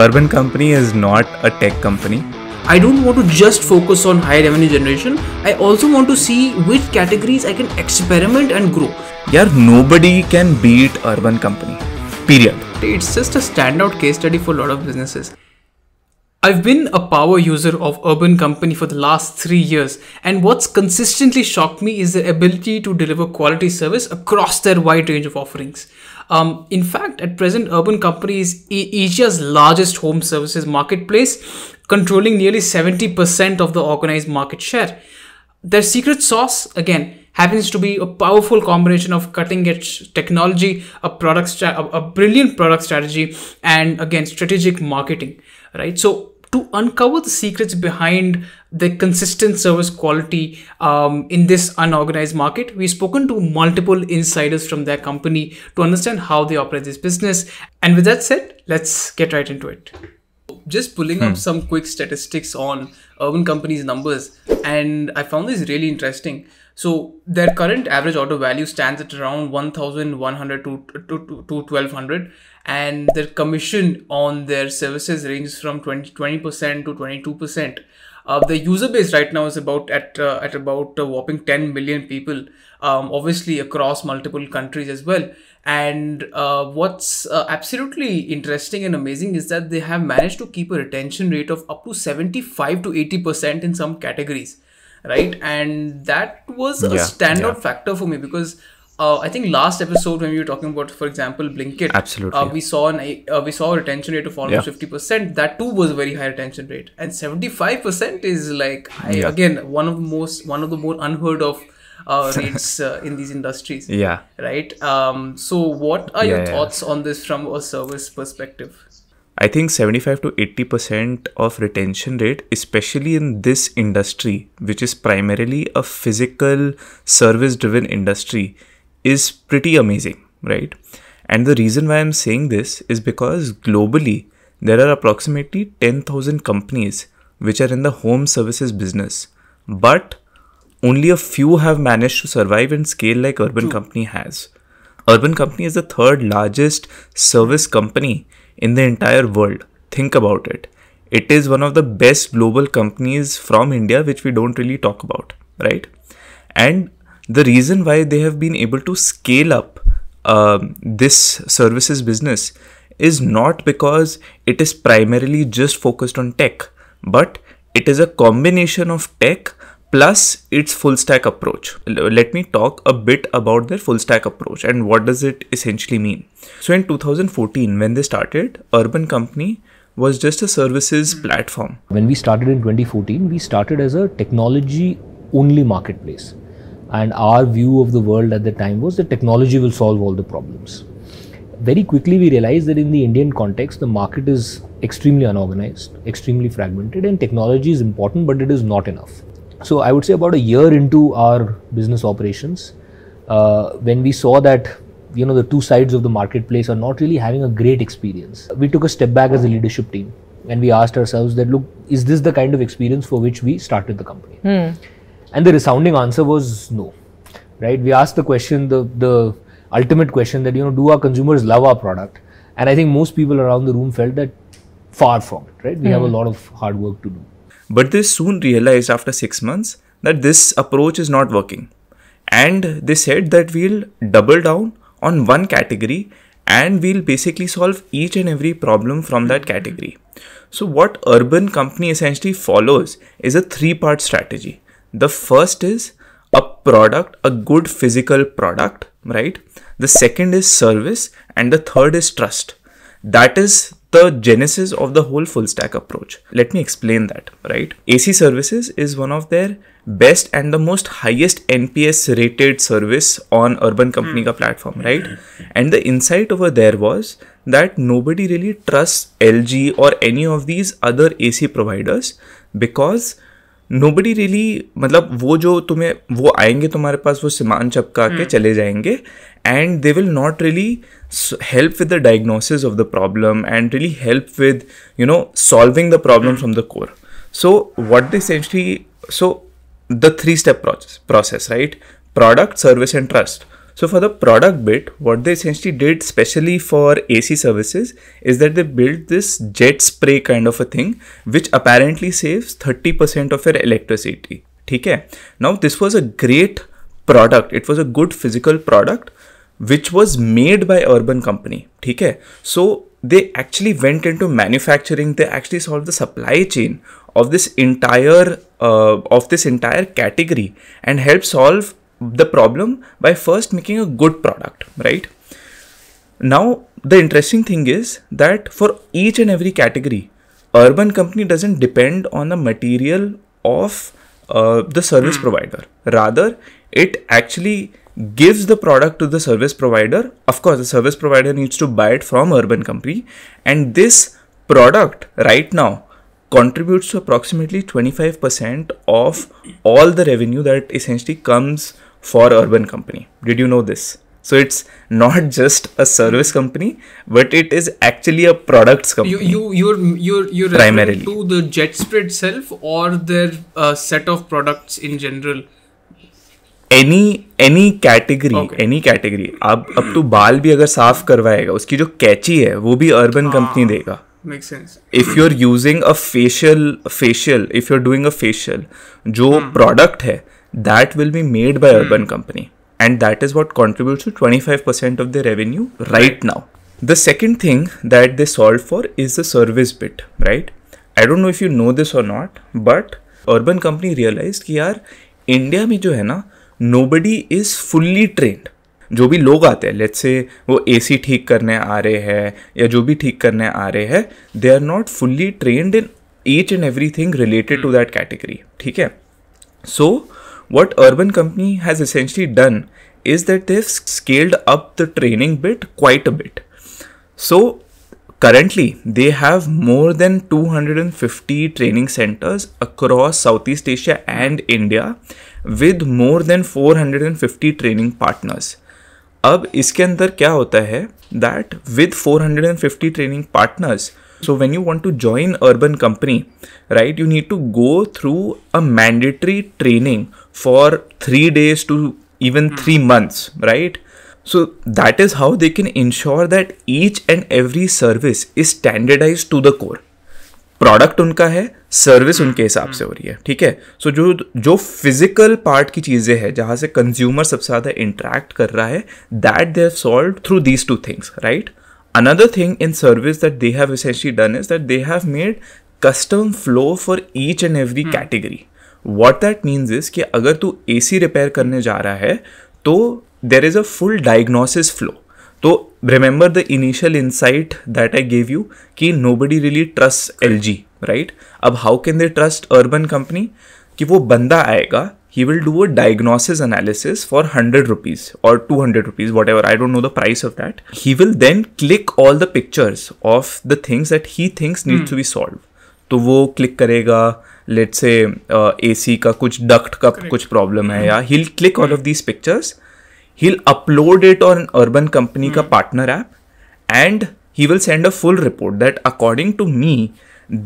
Urban Company is not a tech company. I don't want to just focus on high revenue generation. I also want to see which categories I can experiment and grow. Yeah, nobody can beat Urban Company. Period. It's just a standout case study for a lot of businesses. I've been a power user of Urban Company for the last three years, and what's consistently shocked me is their ability to deliver quality service across their wide range of offerings. Um, in fact, at present, Urban Company is Asia's largest home services marketplace, controlling nearly 70% of the organized market share. Their secret sauce, again, happens to be a powerful combination of cutting edge technology, a product, stra- a brilliant product strategy, and again, strategic marketing, right? So to uncover the secrets behind the consistent service quality um, in this unorganized market, we've spoken to multiple insiders from their company to understand how they operate this business. And with that said, let's get right into it. Just pulling hmm. up some quick statistics on Urban companies' numbers, and I found this really interesting. So their current average order value stands at around 1,100 to, to, to, to 1,200 and their commission on their services ranges from 20, 20% to 22%. Uh, the user base right now is about at uh, at about a whopping 10 million people, um, obviously across multiple countries as well. And uh, what's uh, absolutely interesting and amazing is that they have managed to keep a retention rate of up to 75 to 80 percent in some categories right and that was a yeah, standout yeah. factor for me because uh, I think last episode when we were talking about, for example, Blinkit, absolutely, uh, we saw an uh, we saw a retention rate of almost fifty yeah. percent. That too was a very high retention rate, and seventy five percent is like I, yeah. again one of the most one of the more unheard of uh, rates uh, in these industries. Yeah. Right. Um. So, what are yeah, your thoughts on this from a service perspective? I think 75 to 80% of retention rate, especially in this industry, which is primarily a physical service driven industry, is pretty amazing, right? And the reason why I'm saying this is because globally, there are approximately 10,000 companies which are in the home services business, but only a few have managed to survive and scale like Urban True. Company has. Urban Company is the third largest service company in the entire world. Think about it. It is one of the best global companies from India, which we don't really talk about, right? And the reason why they have been able to scale up uh, this services business is not because it is primarily just focused on tech, but it is a combination of tech plus its full stack approach. Let me talk a bit about their full stack approach and what does it essentially mean. So in 2014 when they started, Urban Company was just a services platform. When we started in 2014, we started as a technology only marketplace. And our view of the world at the time was that technology will solve all the problems. Very quickly, we realized that in the Indian context, the market is extremely unorganized, extremely fragmented, and technology is important, but it is not enough. So, I would say about a year into our business operations, uh, when we saw that you know the two sides of the marketplace are not really having a great experience, we took a step back as a leadership team and we asked ourselves that look, is this the kind of experience for which we started the company? Hmm. And the resounding answer was no. Right? We asked the question, the the ultimate question that you know, do our consumers love our product? And I think most people around the room felt that far from it. Right? We mm. have a hmm. lot of hard work to do. But they soon realized after six months that this approach is not working. And they said that we'll double down on one category and we'll basically solve each and every problem from that category. So, what Urban Company essentially follows is a three part strategy. The first is a product, a good physical product, right? The second is service, and the third is trust. That is the genesis of the whole full stack approach. Let me explain that, right? AC Services is one of their best and the most highest NPS rated service on Urban Company mm. platform, right? And the insight over there was that nobody really trusts LG or any of these other AC providers because nobody really मतलब वो जो तुम्हें वो आएँगे तुम्हारे पास वो सामान चपका के हम्म। चले जाएँगे and they will not really help with the diagnosis of the problem and really help with you know solving the problem from the core so what this essentially so the three step process right product service and trust So for the product bit, what they essentially did, specially for AC services, is that they built this jet spray kind of a thing, which apparently saves 30% of your electricity. Okay. Now this was a great product. It was a good physical product, which was made by Urban Company. Okay. So they actually went into manufacturing. They actually solved the supply chain of this entire uh, of this entire category and helped solve the problem by first making a good product, right? Now, the interesting thing is that for each and every category, Urban Company doesn't depend on the material of uh, the service Hmm. provider. Rather, it actually gives the product to the service provider. Of course, the service provider needs to buy it from Urban Company, and this product right now contributes to approximately 25% of all the revenue that essentially comes for urban company did you know this so it's not just a service company but it is actually a products company You you you're you're you're Primarily. to the jet spray itself or their uh, set of products in general. Any any category Okay. Any category अब अब तू बाल भी अगर साफ़ करवाएगा उसकी जो कैची है वो भी अर्बन कंपनी देगा Makes sense. if you're using a facial facial if you're doing a facial जो product है that will be made by urban company and that is what contributes to 25% of the revenue right now the second thing that they solved for is the service bit right i don't know if you know this or not but urban company realized कि यार India में जो है ना nobody is fully trained जो भी लोग आते हैं लेट्स से वो एसी ठीक करने आ रहे हैं या जो भी ठीक करने आ रहे हैं they are not fully trained in each and everything related to that category ठीक है so what urban company has essentially done is that they've scaled up the training bit quite a bit so currently they have more than 250 training centers across southeast asia and india with more than 450 training partners अब इसके अंदर क्या होता है that with 450 training partners so when you want to join Urban Company right you need to go through a mandatory training for three days to even three months, right? So that is how they can ensure that each and every service is standardized to the core. Product उनका है service उनके हिसाब से हो रही है ठीक है? सो जो जो फ़िज़िकल पार्ट की चीज़ें हैं जहाँ से कंज्यूमर सबसे ज़्यादा इंटरेक्ट कर रहा है that they have solve through these two things right another thing in service that they have essentially done is that they have made custom flow for each and every hmm. category. What that means is कि अगर तू ए सी repair करने जा रहा है तो there is a full diagnosis flow तो remember the initial insight that I gave you कि nobody really trust L G right अब how can they trust Urban Company कि वो बंदा आएगा he will do a diagnosis analysis for 100 rupees or 200 rupees whatever i don't know the price of that he will then click all the pictures of the things that he thinks needs to be solved तो वो click करेगा late से ए सी का कुछ duct का कुछ problem है या he'll click all of these pictures he'll upload it on urban company ka partner app and he will send a full report that according to me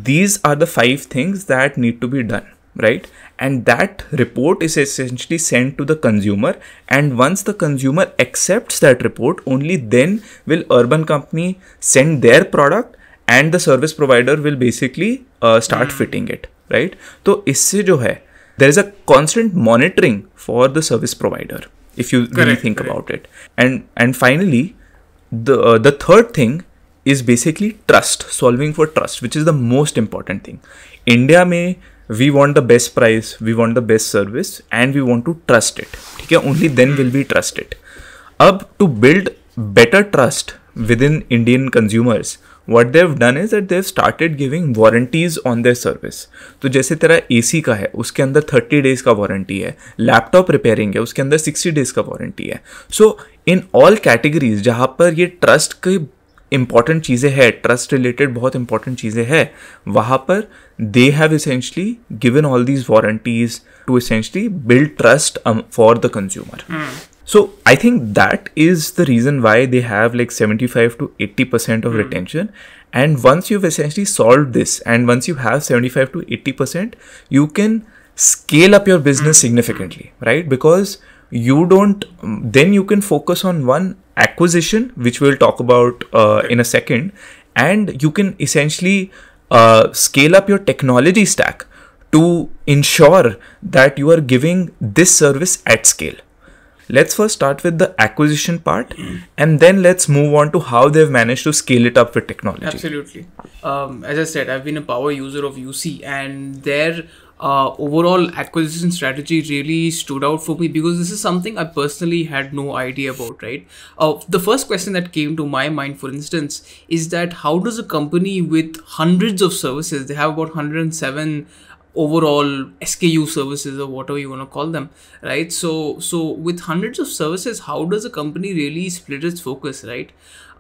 these are the five things that need to be done right? And that report is essentially sent to the consumer. And once the consumer accepts that report only then will urban company send their product and the service provider will basically uh, start hmm. fitting it right? So isse jo hai there is a constant monitoring for the service provider if you correct, really think correct. about it. And and finally the uh, the third thing is basically trust solving for trust which is the most important thing. India may we want the best price we want the best service and we want to trust it ठीक है? Only then will be trust it अब to build better trust within Indian consumers what they've done is that they've started giving warranties on their service तो जैसे तेरा ए सी का है, उसके अंदर थर्टी डेज़ का वारंटी है. लैपटॉप रिपेयरिंग है, उसके अंदर सिक्सटी डेज़ का वारंटी है. सो इन ऑल कैटेगरीज जहाँ पर ये ट्रस्ट के इंपॉर्टेंट चीज़ें हैं ट्रस्ट रिलेटेड बहुत इंपॉर्टेंट चीज़ें है वहाँ पर they have essentially given all these warranties to essentially build trust for the consumer so I think that is the reason why they have like seventy five to eighty percent of retention and once you essentially solve this and once you have seventy five to eighty percent you can scale up your business significantly right because you don't then you can focus on one acquisition which we'll talk about uh, in a second. And you can essentially uh, scale up your technology stack to ensure that you are giving this service at scale. Let's first start with the acquisition part and then let's move on to how they've managed to scale it up with technology. Absolutely. Um, as i said i've been a power user of uc and their uh, overall acquisition strategy really stood out for me because this is something I personally had no idea about, right? Uh, the first question that came to my mind, for instance, is that how does a company with hundreds of services, they have about 107 overall SKU services or whatever you want to call them, right? So, so with hundreds of services, how does a company really split its focus, right?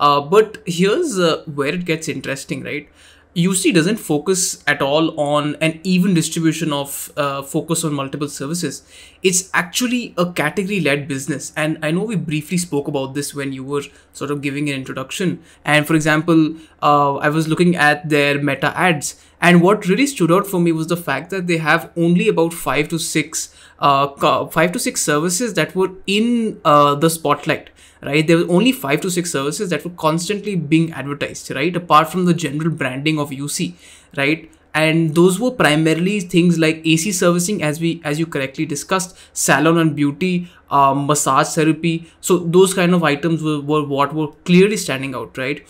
Uh, but here's uh, where it gets interesting, right? UC doesn't focus at all on an even distribution of uh, focus on multiple services. It's actually a category led business. And I know we briefly spoke about this when you were sort of giving an introduction. And for example, uh, I was looking at their meta ads. And what really stood out for me was the fact that they have only about five to six, uh, five to six services that were in uh, the spotlight right? There were only five to six services that were constantly being advertised right? Apart from the general branding of uc right? And those were primarily things like ac servicing as we as you correctly discussed salon and beauty um, massage therapy. So those kind of items were, were what were clearly standing out right?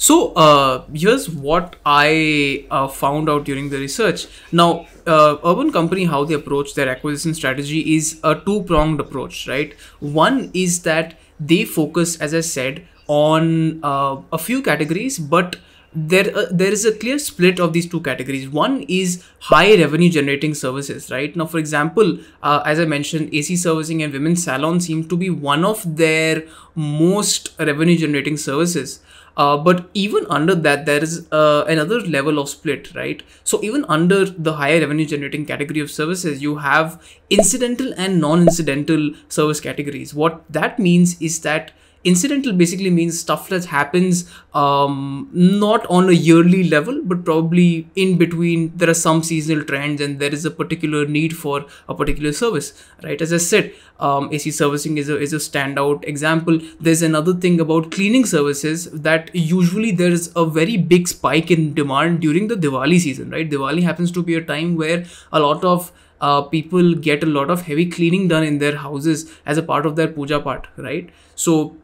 So uh, here's what I uh, found out during the research. Now, uh, Urban Company, how they approach their acquisition strategy is a two-pronged approach, right? One is that they focus, as I said, on uh, a few categories, but there uh, there is a clear split of these two categories. One is high revenue generating services right? Now for example uh, as i mentioned ac servicing and women's salon seem to be one of their most revenue generating services uh, but even under that, there is uh, another level of split, right? So even under the higher revenue generating category of services, you have incidental and non-incidental service categories. What that means is that incidental basically means stuff that happens um, not on a yearly level but probably in between there are some seasonal trends and there is a particular need for a particular service right? As i said um, ac servicing is a, is a standout example. There's another thing about cleaning services that usually there's a very big spike in demand during the diwali season right? Diwali happens to be a time where a lot of uh, people get a lot of heavy cleaning done in their houses as a part of their puja part right? So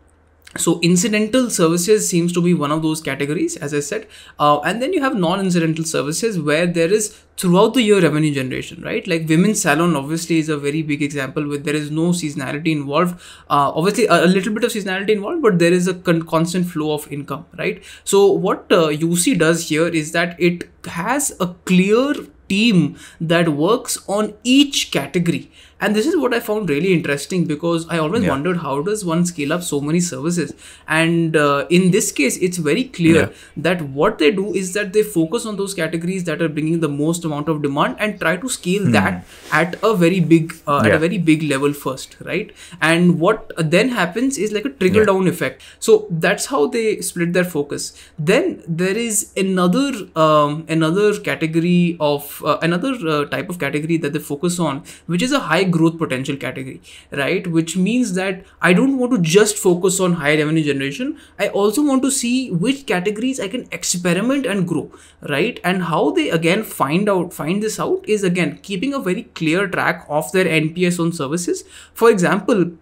so incidental services seems to be one of those categories as i said. Uh, and then you have non-incidental services where there is throughout the year revenue generation right? Like women's salon obviously is a very big example where there is no seasonality involved. Uh, obviously a, a, little bit of seasonality involved but there is a con- constant flow of income right? So what uh, uc does here is that it has a clear team that works on each category and this is what i found really interesting because i always yeah. wondered how does one scale up so many services and uh, in this case it's very clear yeah. that what they do is that they focus on those categories that are bringing the most amount of demand and try to scale mm. that at a very big uh, yeah. at a very big level first right and what then happens is like a trickle down effect so that's how they split their focus then there is another um, another category of uh, another uh, type of category that they focus on which is a high high growth potential category right? Which means that i don't want to just focus on high revenue generation. I also want to see which categories i can experiment and grow right? And how they again find out find this out is again keeping a very clear track of their nps on services. For example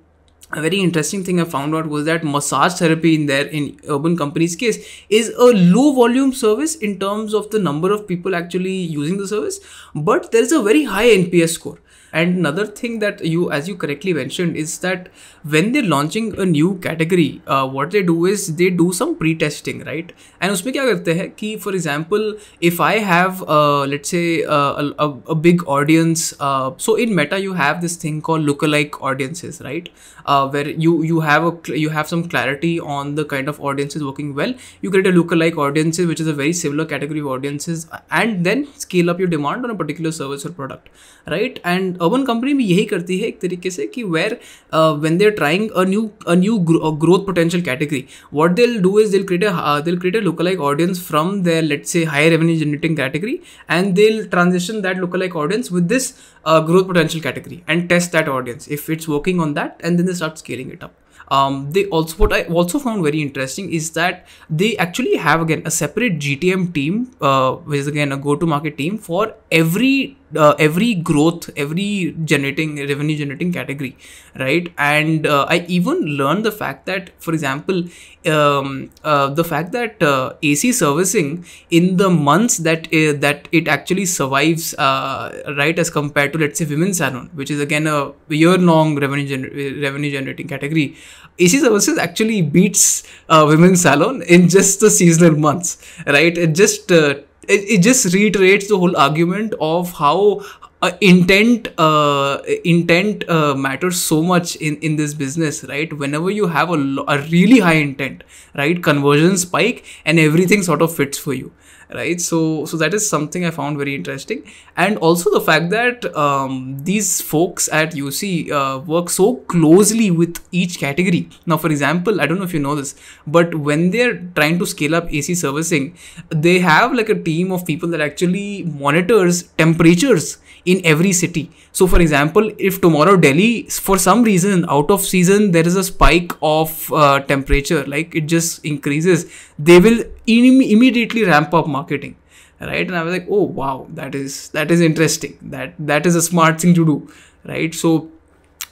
a very interesting thing I found out was that massage therapy in there in urban companies case is a low volume service in terms of the number of people actually using the service, but there is a very high NPS score and another thing that you as you correctly mentioned is that when they're launching a new category uh, what they do is they do some pre-testing right and उसमें क्या करते हैं कि for example if I have uh, let's say uh, a, a, big audience uh, so in meta you have this thing called lookalike audiences right uh, uh, where you you have a cl- you have some clarity on the kind of audiences working well you create a lookalike audiences which is a very similar category of audiences and then scale up your demand on a particular service or product right and Urban Company भी यही करती है एक तरीके से कि where when they are trying a new a new growth potential category what they'll do is they'll create they'll create a lookalike audience from the latest high revenue generating category and they'll transaction that lookalike audience with this growth potential category and test that audience if it's working on that and then they start scaling it up um, they also what I also found very interesting is that they actually have again a separate GTM team, uh, which is again a go-to-market team for every uh, every growth, every generating revenue generating category, right? And uh, I even learned the fact that, for example, um, uh, the fact that uh, AC servicing in the months that uh, that it actually survives, uh, right, as compared to let's say women's salon, which is again a year-long revenue gener- revenue generating category. AC services actually beats uh, women's salon in just the seasonal months, right? It just uh, it, it just reiterates the whole argument of how uh, intent uh, intent uh, matters so much in in this business right? Whenever you have a, a really high intent right? Conversion spike and everything sort of fits for you right? So so that is something i found very interesting. And also the fact that um, these folks at uc uh, work so closely with each category. Now for example i don't know if you know this but when they're trying to scale up ac servicing they have like a team of people that actually monitors temperatures in every city. So for example if tomorrow delhi for some reason out of season there is a spike of uh, temperature like it just increases they will im- immediately ramp up marketing right? And i was like oh wow that is that is interesting. That that is a smart thing to do right? So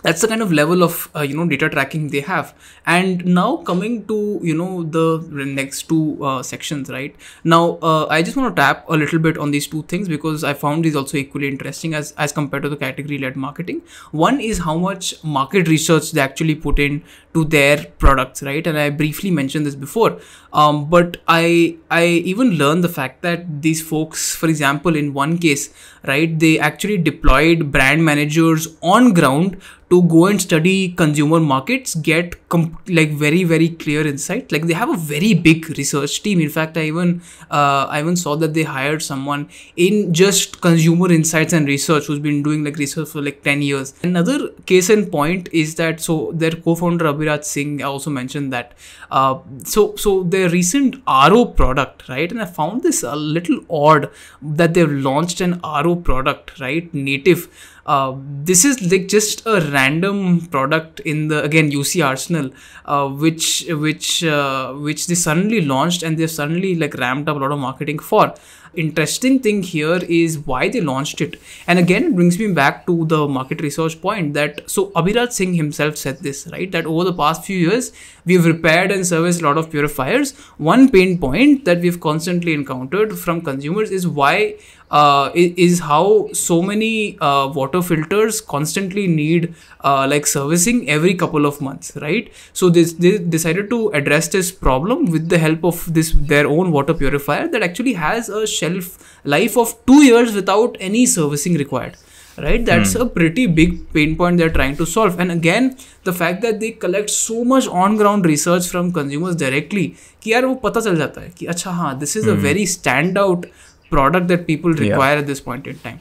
that's the kind of level of uh, you know data tracking they have. And now coming to you know the next two uh, sections right? Now uh, i just want to tap a little bit on these two things because i found these also equally interesting as as compared to the category led marketing. One is how much market research they actually put in to their products right? And i briefly mentioned this before. Um, but i i even learned the fact that these folks for example in one case right they actually deployed brand managers on ground to go and study consumer markets get com- like very very clear insight. Like they have a very big research team. In fact i even uh, i even saw that they hired someone in just consumer insights and research who's been doing like research for like 10 years. Another case in point is that so their co-founder abhiraj singh also mentioned that uh, so so their recent ro product right? And i found this a little odd that they've launched an ro product right? Native. Uh, this is like just a random product in the again UC Arsenal, uh, which which uh, which they suddenly launched and they've suddenly like ramped up a lot of marketing for. Interesting thing here is why they launched it, and again it brings me back to the market research point that so Abhiraj Singh himself said this right? That over the past few years we've repaired and serviced a lot of purifiers. One pain point that we've constantly encountered from consumers is why uh, is how so many uh, water filters constantly need uh, like servicing every couple of months right? So this they decided to address this problem with the help of this their own water purifier that actually has a shelf life of 2 years without any servicing required right that's a pretty big pain point they're trying to solve and again the fact that they collect so much on ground research from consumers directly कि यार वो पता चल जाता है कि अच्छा हाँ this is a very stand out product that people require at this point in time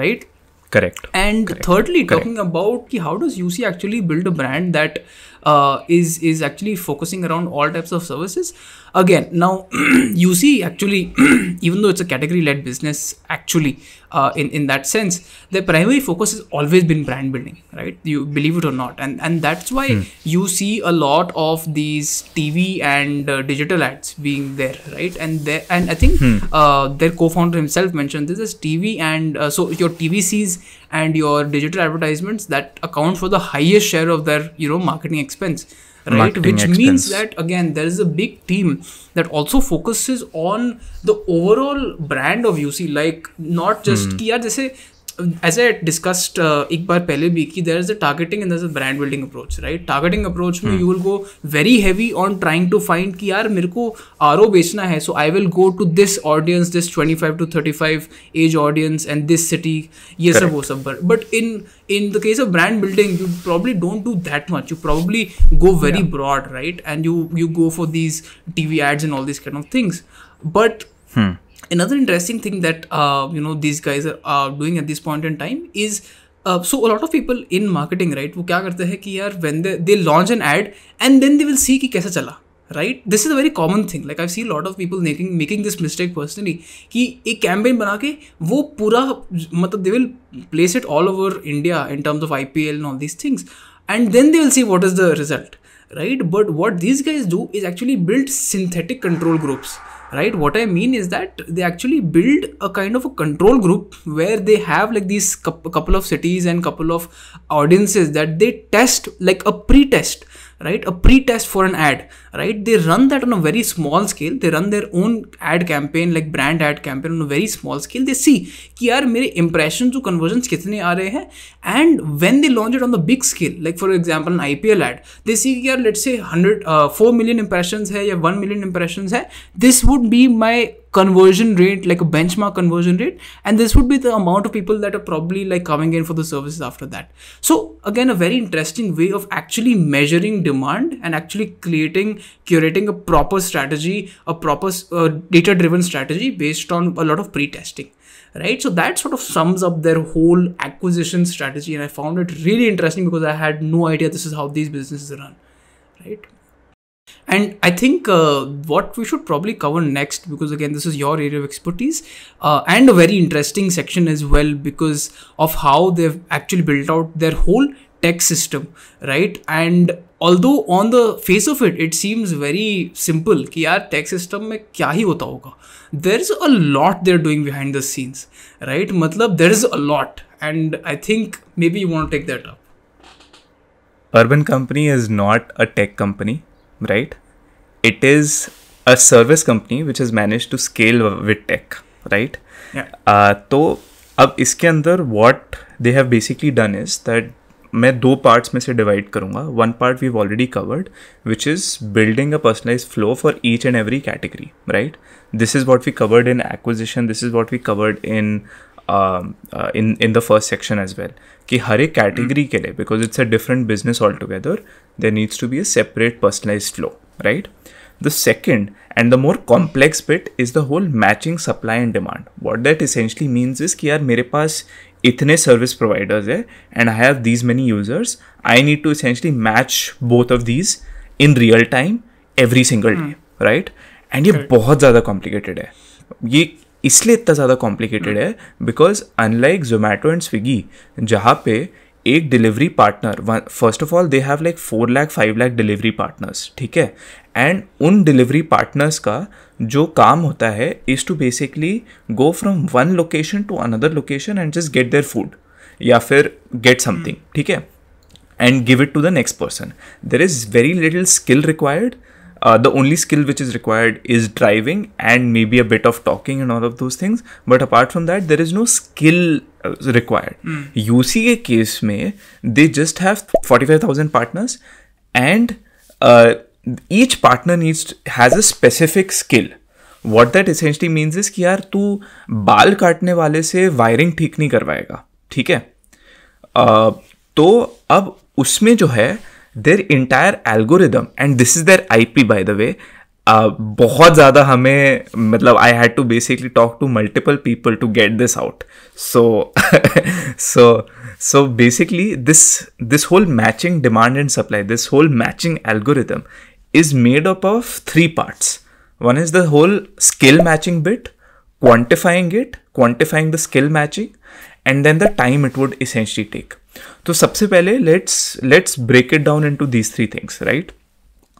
right Correct. and thirdly talking about ki how does uc actually build a brand that uh, is is actually focusing around all types of services. Again now you see actually even though it's a category led business actually uh, in in that sense their primary focus has always been brand building right? You believe it or not. And and that's why you see a lot of these tv and uh, digital ads being there right? And there and i think uh, their co-founder himself mentioned this is tv and uh, so your tvcs and your digital advertisements that account for the highest share of their you know marketing expense right marketing which expense. means that again there is a big team that also focuses on the overall brand of uc like not just hmm. ki yaar jaise as I discussed एक बार पहले भी कि there is a targeting and there a brand building approach right targeting approach में you will go very heavy on trying to find कि यार मेरे को आर बेचना है so I will go to this audience this twenty five to thirty five age audience and this city ये Correct. सब वो सब but in in the case of brand building you probably don't do that much you probably go very broad right and you you go for these TV ads and all this kind of things but another interesting thing that uh, you know these guys are, are doing at this point in time is uh, so a lot of people in marketing right वो क्या करते हैं कि यार when they they launch an ad and then they will see कि कैसा चला right this is a very common thing like I see lot of people making making this mistake personally कि एक कैंपेन बना के वो पूरा मतलब they will place it all over India in terms of I P L and all these things and then they will see what is the result right but what these guys do is actually build synthetic control groups right? What i mean is that they actually build a kind of a control group where they have like these couple of cities and couple of audiences that they test like a pre-test right a pre-test for an ad right they run that on a very small scale they run their own ad campaign like brand ad campaign on a very small scale they see ki yaar mere मेरे to conversions kitne aa rahe hain and when they launch it on the big scale like for example an ipl ad they see ki yaar let's say 100 uh, 4 million impressions hai ya 1 million impressions hai this would be my conversion rate like a benchmark conversion rate and this would be the amount of people that are probably like coming in for the services after that. So again a very interesting way of actually measuring demand and actually creating curating a proper strategy a proper uh, data driven strategy based on a lot of pre-testing right? So that sort of sums up their whole acquisition strategy and i found it really interesting because i had no idea this is how these businesses run right and I think uh, what we should probably cover next, because again, this is your area of expertise, uh, and a very interesting section as well, because of how they've actually built out their whole tech system, right? And although on the face of it, it seems very simple कि यार tech system में क्या ही होता होगा there is a lot they're doing behind the scenes, right? मतलब there is a lot, and I think maybe you want to take that up. Urban Company is not a tech company right? It is a service company which has managed to scale with tech, right? Yeah. Uh, तो अब इसके अंदर what they have basically done is that मैं दो parts में से divide करूंगा one part we already covered which is building a personalize flow for each and every category right this is what we covered in acquisition this is what we covered in in in the first section as well कि हर एक category के लिए because it's a different business all together there needs to be a separate personalize flow right the second and the more complex bit is the whole matching supply and demand what that essentially means is कि यार मेरे पास इतने service providers है and I have these many users I need to essentially match both of these in real time every single day right and ये बहुत ज़्यादा complicated है। ये इसलिए इतना ज़्यादा कॉम्प्लिकेटेड है because unlike Zomato and Swiggy जहाँ पे एक delivery partner first of all they have like four lakh five lakh delivery partners ठीक है? एंड उन डिलीवरी पार्टनर्स का जो काम होता है is to basically go from one location to another location and just get their food या फिर गेट समथिंग ठीक है? And give it to the next person there is very little skill required the only skill which is required is driving and maybe a bit of talking and all of those things but apart from that there is no skill required you see a case में they just have forty five thousand partners and each partner needs has a specific skill what that essentially means is कि यार तू बाल काटने वाले से wiring ठीक नहीं करवाएगा ठीक है? Uh, तो अब उसमें जो है देर entire algorithm and this is there I P by the way बहुत ज़्यादा हमें मतलब I had to basically talk to multiple people to get this out so so so basically this this whole matching demand and supply this whole matching algorithm is made up of three parts one is the whole skill matching bit quantifying it quantifying the skill matching and then the time it would essentially take तो सबसे पहले let's let's break it down into these three things right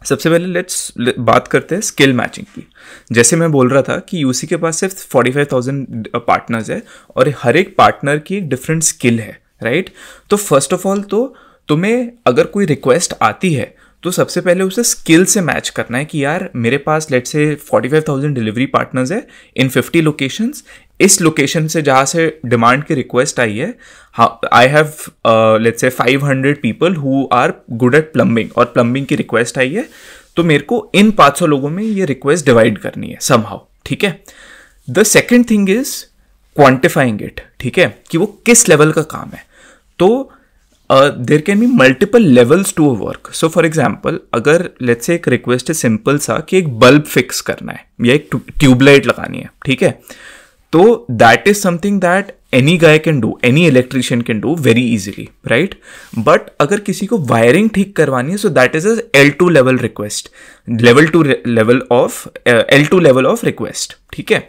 सबसे पहले let's बात करते हैं skill matching की। जैसे मैं बोल रहा था कि यूसी के पास सिर्फ़ फोर्टी फाइव थाउज़ेंड पार्टनर्स है और हर एक पार्टनर की एक डिफरेंट स्किल है राइट तो फ़र्स्ट ऑफ़ ऑल तो तुम्हें अगर कोई रिक्वेस्ट आती है तो सबसे पहले उसे स्किल से मैच करना है कि यार मेरे पास let say forty five thousand delivery partners है इन फिफ्टी लोकेशंस इस लोकेशन से जहाँ से डिमांड की रिक्वेस्ट आई है आई have let's say 500 people who are good at plumbing और प्लम्बिंग की रिक्वेस्ट आई है तो मेरे को इन 500 लोगों में ये रिक्वेस्ट डिवाइड करनी है समहाउ ठीक है? The second thing is quantifying it ठीक है? कि वो किस लेवल का काम है। तो there can be multiple levels to a work so for example अगर लेट्स से एक रिक्वेस्ट है सिंपल सा कि एक बल्ब फिक्स करना है, या एक ट्यूबलाइट लगानी है, ठीक है? तो that is something that any guy can do any electrician can do very easily right but अगर किसी को वायरिंग ठीक करवानी है so that is L two level request level two level of L two level of request ठीक है?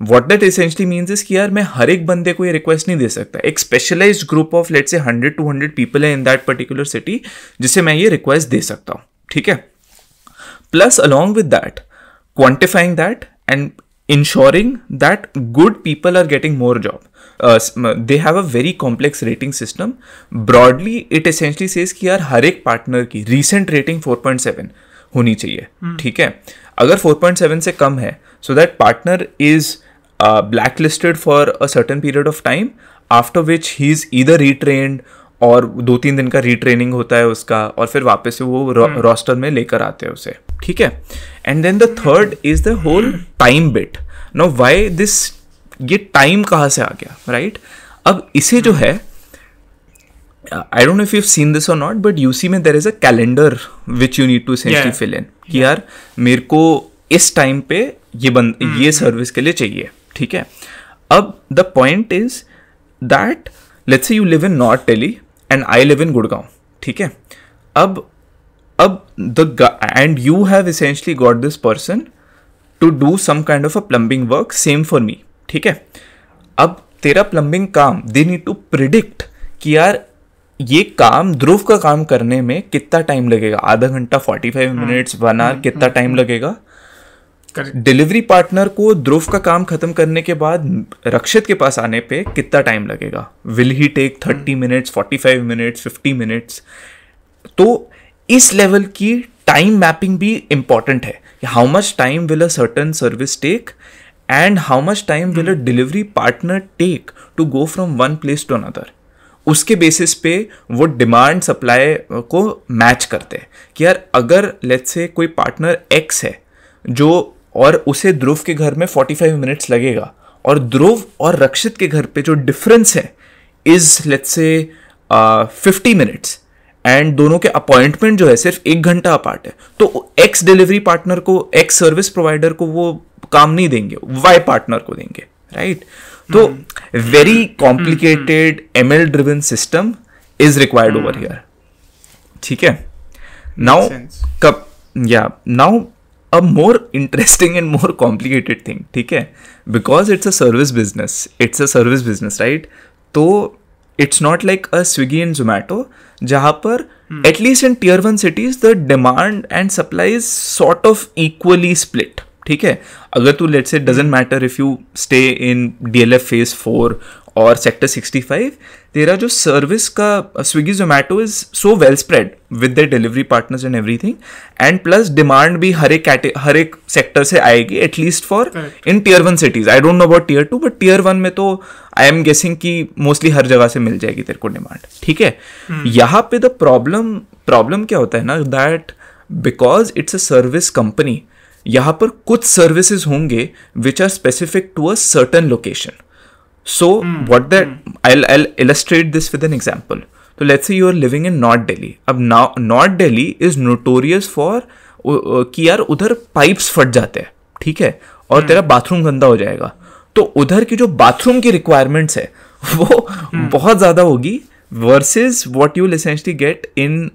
What that essentially means is कि यार मैं हर एक बंदे को ये रिक्वेस्ट नहीं दे सकता। एक specialize group of let say hundred to hundred people है इन दैट पर्टिकुलर सिटी जिसे मैं ये रिक्वेस्ट दे सकता हूँ, ठीक है? Plus along with that quantifying that and ensuring that good people are getting more job uh, they have a very complex rating system broadly it essentially says कि यार हर एक पार्टनर की recent rating 4.7 होनी चाहिए ठीक है अगर 4.7 से कम है so that partner is uh, blacklisted for a certain period of time after which he is either retrained और दो तीन दिन का रीट्रेनिंग होता है उसका और फिर वापस से वो रोस्टर में लेकर आते हैं उसे ठीक है? And then the third is the whole time bit no Y this ये टाइम कहाँ से आ गया राइट right? अब इसे जो है I don't know if you seen this और नॉट बट यूसी में there is a calendar which you need to essentially fill in कि यार मेरे को इस टाइम पे ये बंद mm. ये सर्विस के लिए चाहिए ठीक है? अब the point is that let's say you live in North Delhi and I live in Gurgaon ठीक है? अब अब the and you have essentially got this person to do some kind of a plumbing work same for me ठीक है? अब तेरा plumbing काम they need to predict कि यार ये काम ध्रुव का काम करने में कितना टाइम लगेगा? आधा घंटा forty five minutes one hour कितना टाइम हम्म, लगेगा? डिलीवरी पार्टनर को ध्रुव का काम खत्म करने के बाद रक्षित के पास आने पे कितना टाइम लगेगा? Will he take thirty minutes forty five minutes fifty minutes तो इस लेवल की टाइम मैपिंग भी इंपॉर्टेंट है how much time will a certain service take and how much time will a delivery partner take to go from one place to another उसके basis पे वो demand supply को match करते हैं कि यार अगर लेट्स से कोई पार्टनर एक्स है जो और उसे ध्रुव के घर में 45 मिनट्स लगेगा। और ध्रुव और रक्षित के घर पे जो डिफरेंस है is let's say fifty minutes and दोनों के अपॉइंटमेंट जो है सिर्फ़ एक घंटा अपार्ट है। तो एक्स डिलीवरी पार्टनर को एक्स सर्विस प्रोवाइडर को वो काम नहीं देंगे वाई पार्टनर को देंगे राइट? तो very complicated M L driven system is required over here ठीक है? नाउ कब या now a more interesting and more complicated thing ठीक है? Because it's a service business it's a service business right तो it's not like a Swiggy in Zomato जहाँ पर at least in tier one cities the demand and supply sort of equally split ठीक है? अगर तू let's it doesn't matter if you stay in D L F phase four और sector 65 तेरा जो service का Swiggy Zomato is so well spread with the delivery partners and everything and plus demand भी हर एक हर एक सेक्टर से आएगी at least for in tier one cities I don't know about tier two but tier one में तो I am guessing कि मोस्टली हर जगह से मिल जाएगी तेरे को डिमांड ठीक है? Hmm. यहाँ पे द प्रॉब्लम प्रॉब्लम क्या होता है ना that because it's a service company यहाँ पर कुछ सर्विसेज़ होंगे which are specific to a certain location So mm. what that mm. I'll I'll illustrate this with an example. So let's say you are living in North Delhi. अब now North Delhi is notorious for कि यार उधर pipes फट जाते हैं ठीक है और तेरा बाथरूम गंदा हो जाएगा तो उधर की जो बाथरूम की रिक्वायरमेंट्स है वो बहुत ज़्यादा होगी versus what you essentially get in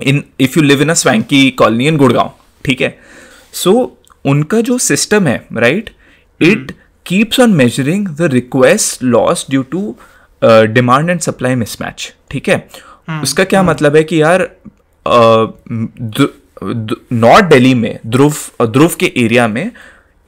in if you live in a swanky colony in Gurgaon ठीक है सो उनका जो सिस्टम है right it keeps on measuring the request loss due to demand and supply mismatch ठीक है? hmm. उसका क्या hmm. मतलब है कि यार नॉर्थ दिल्ली में ध्रुव ध्रुव के एरिया में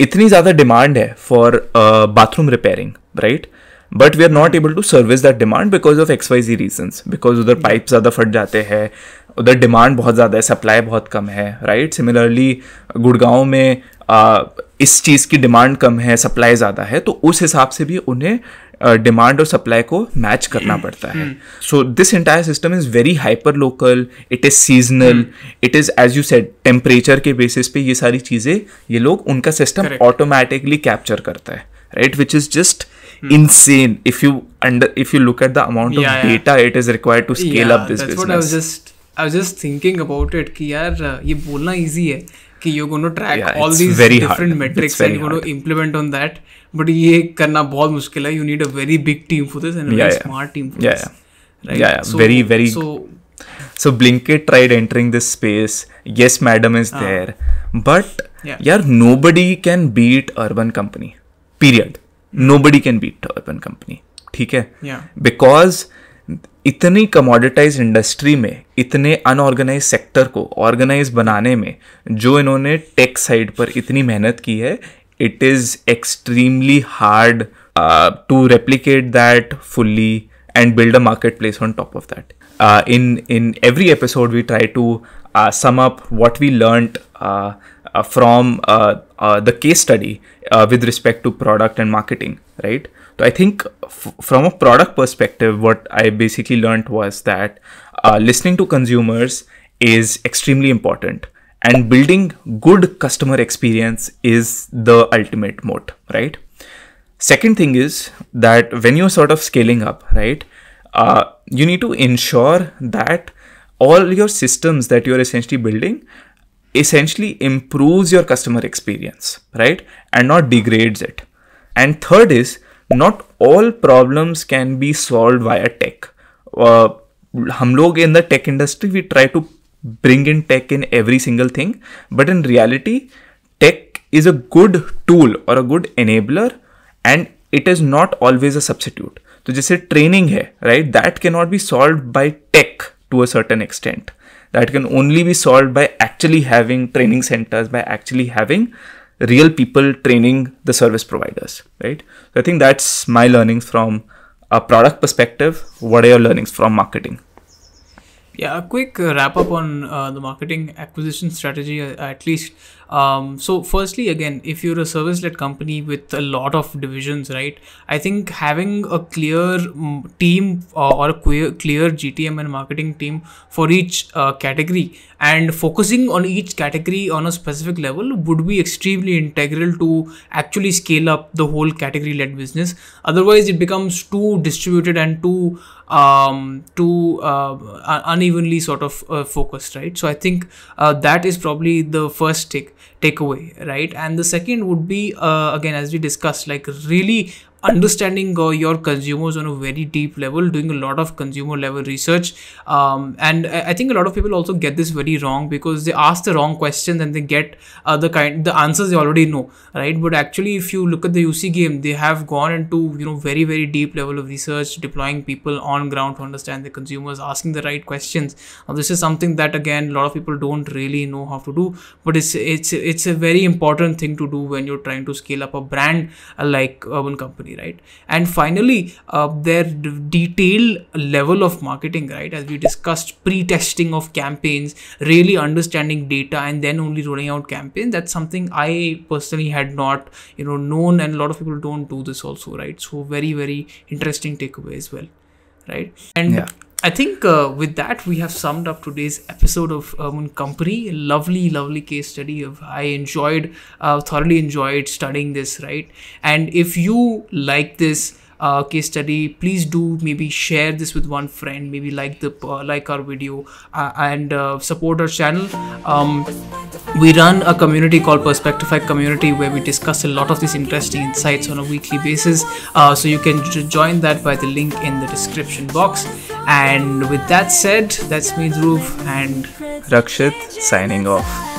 इतनी ज़्यादा डिमांड है for bathroom repairing right but we are not able to service that demand because of X Y Z reason because उधर पाइप ज़्यादा फट जाते हैं उधर डिमांड बहुत ज़्यादा है सप्लाई बहुत कम है राइट सिमिलरली गुड़गांव में इस चीज़ की डिमांड कम है सप्लाई ज़्यादा है तो उस हिसाब से भी उन्हें डिमांड और सप्लाई को मैच करना पड़ता है। So this entire system is very hyper local it is seasonal it is as you said temperature के बेसिस पे ये सारी चीज़ें ये लोग उनका सिस्टम ऑटोमेटिकली कैप्चर करता है right which is just insane. If you under if you look at the amount of Yeah, yeah. data it is required to scale Yeah, up this that's business what I was just I was just thinking about it कि यार uh, ये बोलना easy है कि you're going to track Yeah, all these different hard. metrics and you're going to implement on that but ये करना बहुत मुश्किल है you need a very big team for this and a Yeah, very yeah. smart team for Yeah, this yeah. right Yeah, yeah. Very, very- so so blinkit tried entering this space yes madam is uh, there but Ah. Yeah. yeah nobody can beat urban company period nobody can beat urban company ठीक है Yeah. इतनी commoditise industry में, इतने unorganised sector को organise बनाने में, जो इन्होंने टेक साइड पर इतनी मेहनत की है it is extremely hard to replicate that fully and build a marketplace on top of that in in every episode we try to sum up what we learn from the case study with respect to product and marketing right So I think f- from a product perspective, what I basically learned was that uh, listening to consumers is extremely important, and building good customer experience is the ultimate moat, right? second thing is that when you're sort of scaling up right uh, you need to ensure that all your systems that you're essentially building essentially improves your customer experience right and not degrades it and third is not all problems can be solved via tech uh, हम लोग in the tech industry we try to bring in tech in every single thing but in reality tech is a good tool or a good enabler and it is not always a substitute तो जैसे training है right that can not be solve by take to a certain extent that can only be solved by actually having training centers by actually having real people training the service providers right so i think that's my learnings from a product perspective what are your learnings from marketing Yeah, a quick uh, wrap up on uh, the marketing acquisition strategy, uh, at least. Um, so, firstly, again, if you're a service led company with a lot of divisions, right, I think having a clear mm, team uh, or a clear, clear GTM and marketing team for each uh, category and focusing on each category on a specific level would be extremely integral to actually scale up the whole category led business. Otherwise, it becomes too distributed and too um, too uh, unevenly sort of uh, focused, right? So I think uh, that is probably the first take takeaway, right? And the second would be uh, again, as we discussed, like really understanding uh, your consumers on a very deep level doing a lot of consumer level research. Um, and I think a lot of people also get this very wrong because they ask the wrong questions and they get uh, the kind the answers they already know right? But actually if you look at the UC game they have gone into you know very very deep level of research deploying people on ground to understand the consumers asking the right questions. Now this is something that again a lot of people don't really know how to do but it's it's it's a very important thing to do when you're trying to scale up a brand uh, like urban company right? And finally uh, their detailed level of marketing right? As we discussed pre-testing of campaigns really understanding data and then only rolling out campaigns that's something i personally had not you know known and a lot of people don't do this also right? So very very interesting takeaway as well right? And Yeah. I think uh, with that we have summed up today's episode of Urban Company. Lovely, lovely case study of I enjoyed, uh, thoroughly enjoyed studying this. Right, and if you like this uh, case study, please do maybe share this with one friend. Maybe like the uh, like our video uh, and uh, support our channel. Um, we run a community called Perspectify Community where we discuss a lot of these interesting insights on a weekly basis. Uh, so you can j- join that by the link in the description box. And with that said, that's me, Dhruv, and rakshit signing off